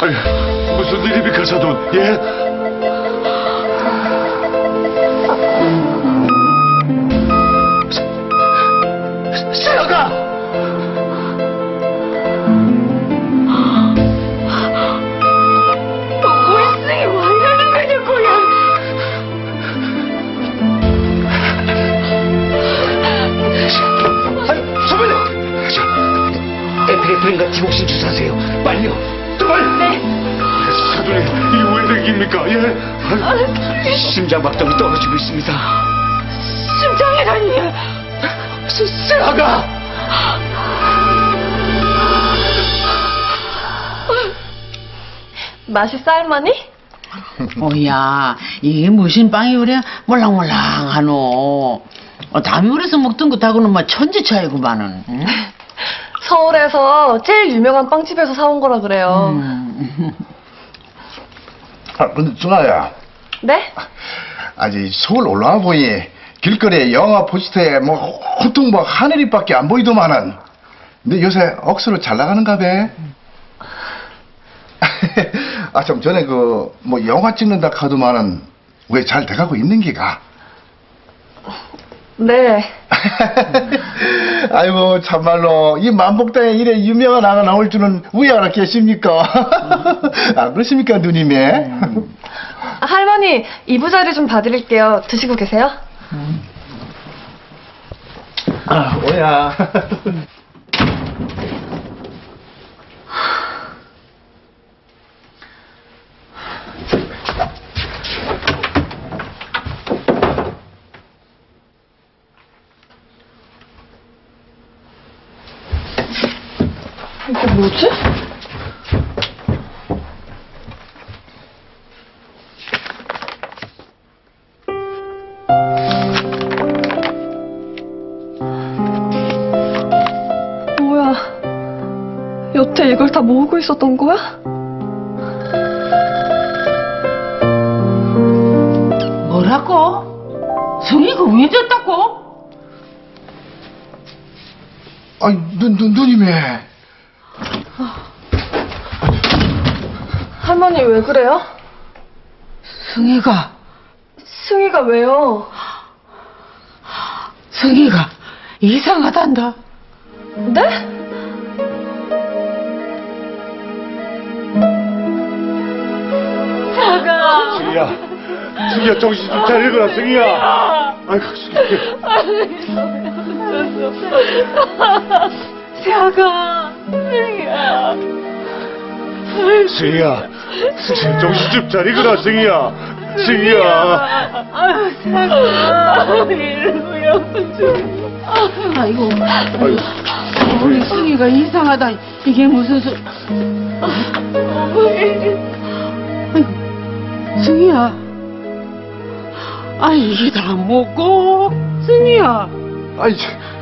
아니, 무슨 일입니까, 사돈? 예? 세아가! 물승이 뭐 이러는 거냐고요. 선배님! 저, 에피네프린과 디옥신 주사하세요. 빨리요. 빨리! 네. 사돈이, 이게 왜 생깁니까? 예? 심장 박동이 떨어지고 있습니다. 심장이라니. 세, 세아가! 맛있어 할머니? 뭐야, 이게 무슨 빵이 그래 몰랑몰랑하노. 어, 담이 그래서 먹던 것하고는 뭐 천지 차이구만은. 응? 서울에서 제일 유명한 빵집에서 사온 거라 그래요. 음. 아, 근데 준아야, 네? 아직 서울 올라와 보니 길거리에 영화 포스터에 뭐 호통 뭐 하늘이밖에 안 보이더만은. 근데 요새 억수로 잘 나가는가 봐. 아, 좀 전에 그 뭐 영화 찍는다 카드만은 왜 잘 돼가고 있는 기가? 네. 아이고 참말로 이 만복당에 이래 유명한 아가 나올 줄은 왜 알았겠습니까? 아 그렇습니까 누님이? 아, 할머니 이부자리 좀 봐드릴게요. 드시고 계세요? 아 뭐야? 이게 뭐지? 뭐야? 여태 이걸 다 모으고 있었던 거야? 뭐라고? 성이가 왜 됐다고? 아니 누, 누, 누님이 할머니 왜 그래요? 성이가, 승희가 왜요? 성이가 이상하단다. 네? 사가 승희야, 승희야, 정신 좀 차리거라, 승희야! 아이고, 승희야. 사가 승희야 승희야, 승희야, 정신 좀 차리거라, 승희야! 승희야! 아유 사가 이러고요 좀 아이고, 아이고, 우리 성이가 이상하다. 이게 무슨 소... 아이고, 승희야. 아, 이게 다 먹고, 승희야. 아니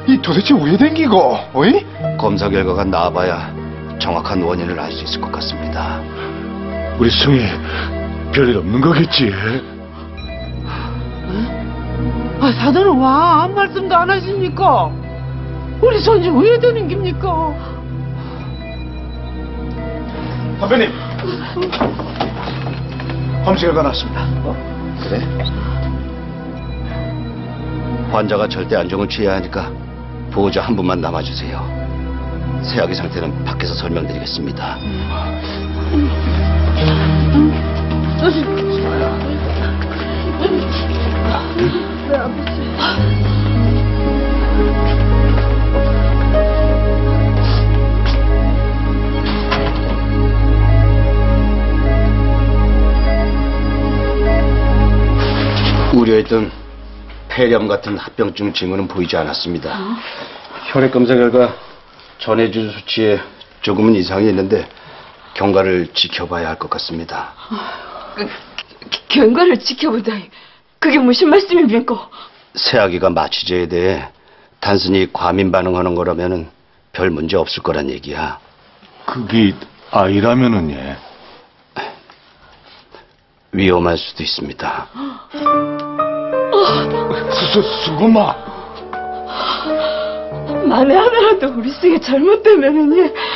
이 도대체 왜 댕기고? 어이? 검사 결과가 나와봐야 정확한 원인을 알 수 있을 것 같습니다. 우리 승희, 별일 없는 거겠지? 아, 사돈은 와, 아무 말씀도 안 하십니까? 우리 손주 왜 되는 겁니까? 선배님 검사 결과 났습니다. 그래? 환자가 절대 안정을 취해야 하니까 보호자 한 분만 남아주세요. 세아기 상태는 밖에서 설명드리겠습니다. 우려했던 폐렴 같은 합병증 징후는 보이지 않았습니다. 혈액 검사 결과 전해준 수치에 조금은 이상이 있는데 경과를 지켜봐야 할 것 같습니다. 경과를 지켜보다 그게 무슨 말씀입니까? 새아기가 마취제에 대해 단순히 과민 반응하는 거라면은 별 문제 없을 거란 얘기야. 그게 아이라면은, 예. 위험할 수도 있습니다. 수, 수, 수고마! 만에 하나라도 우리 승이 잘못되면은